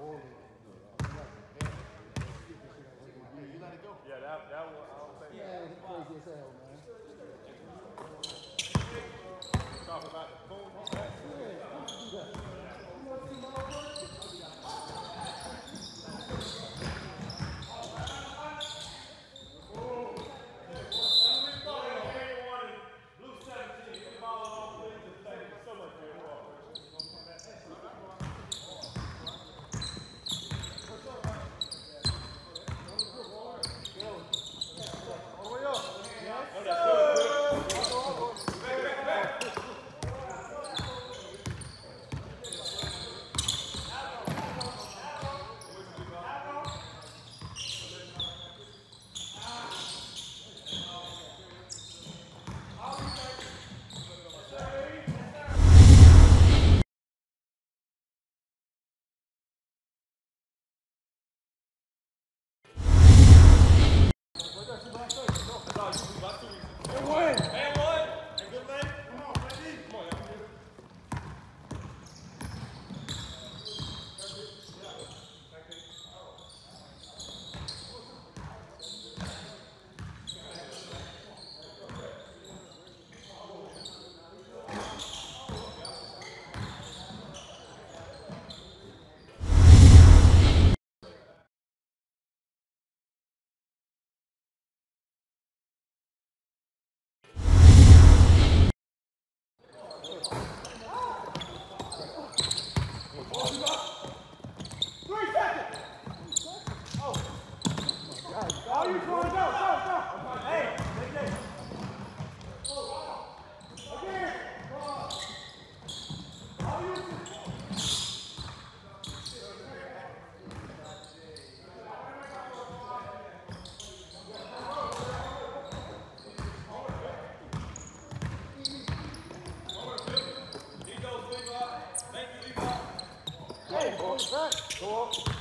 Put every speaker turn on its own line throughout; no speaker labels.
Yeah, that that one. I don't think. Yeah, crazy as hell, man. Talk about it. Woo!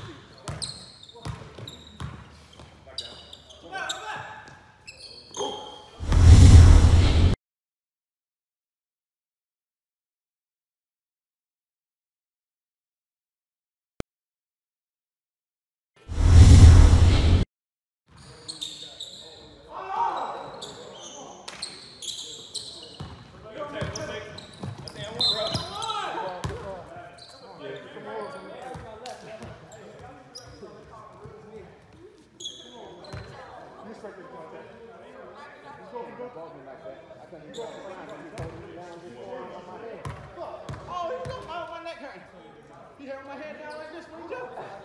Held my head down like this when he jumped.